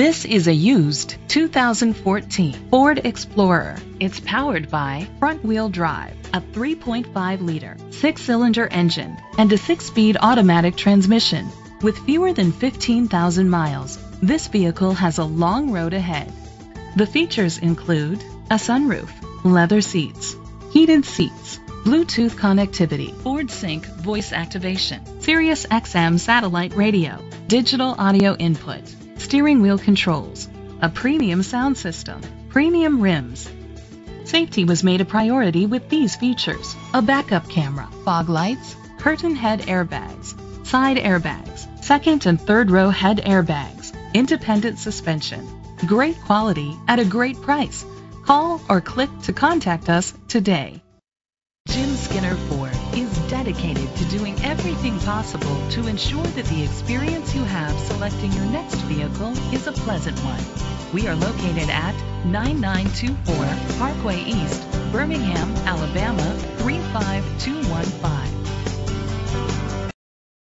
This is a used 2014 Ford Explorer. It's powered by front-wheel drive, a 3.5-liter six-cylinder engine, and a six-speed automatic transmission. With fewer than 15,000 miles, this vehicle has a long road ahead. The features include a sunroof, leather seats, heated seats, Bluetooth connectivity, Ford Sync voice activation, Sirius XM satellite radio, digital audio input, steering wheel controls, a premium sound system, premium rims. Safety was made a priority with these features. A backup camera, fog lights, curtain head airbags, side airbags, second and third row head airbags, independent suspension. Great quality at a great price. Call or click to contact us today. Jim Skinner Ford is dedicated to doing everything possible to ensure that the experience you have selecting your next vehicle is a pleasant one. We are located at 9924 Parkway East, Birmingham, Alabama 35215.